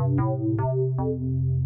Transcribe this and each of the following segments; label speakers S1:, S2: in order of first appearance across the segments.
S1: Thank you.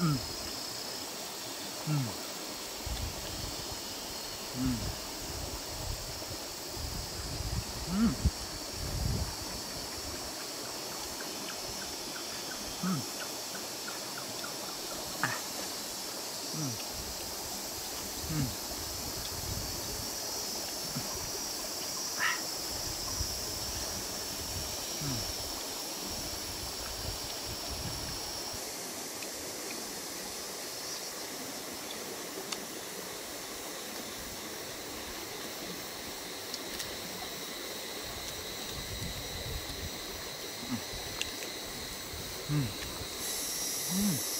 S1: Mm. Mm. Mm.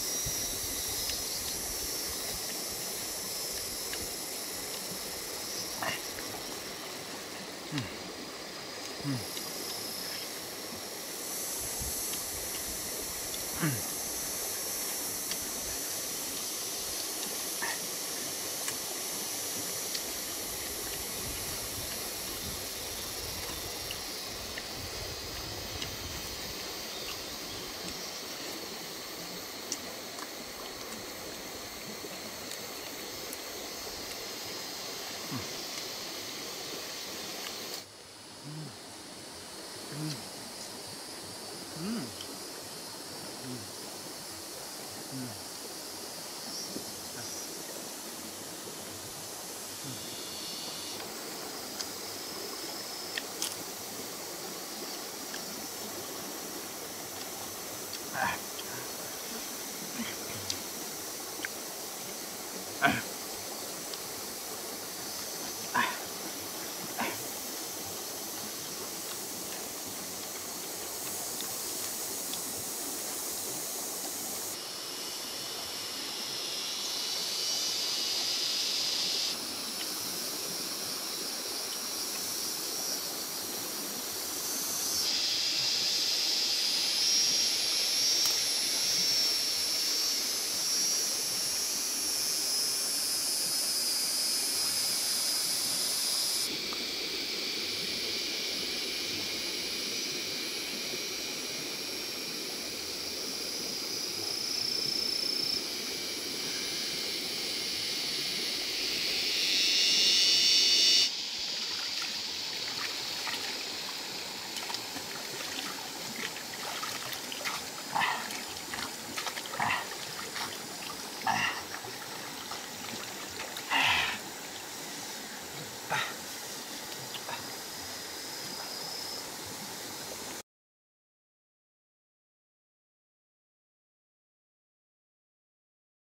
S1: Ah.